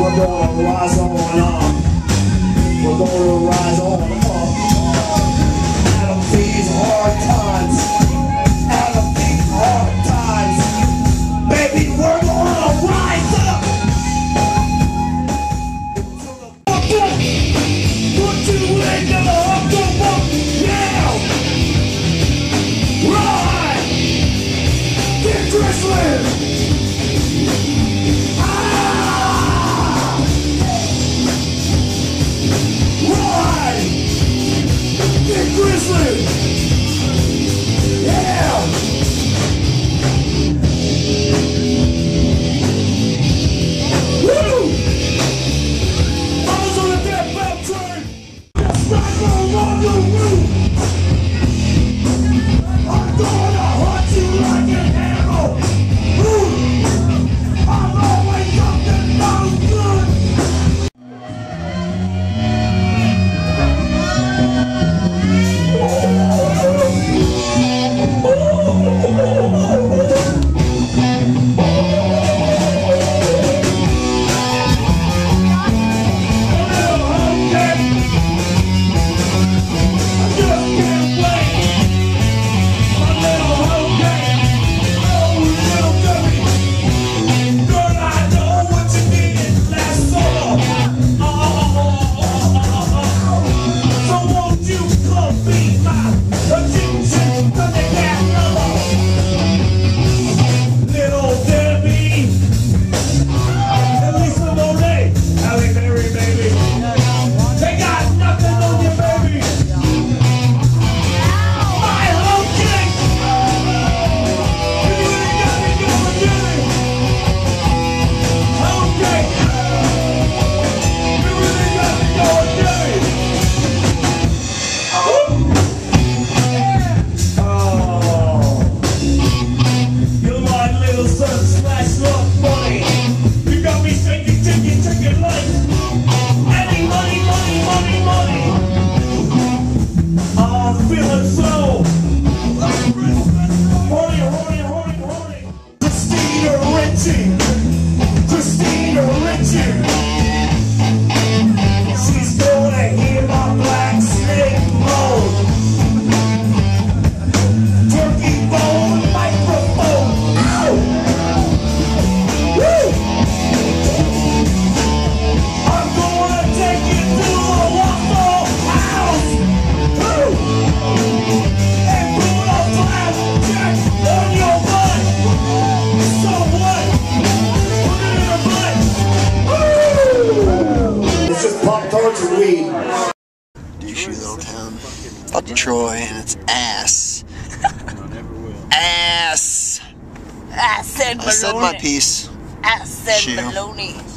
We're gonna rise on up. We're gonna rise on up. Jesus, able to read. Douchey little town. Fuck Troy and its ass. ass. I said baloney. I said my piece. I said Shoot. baloney.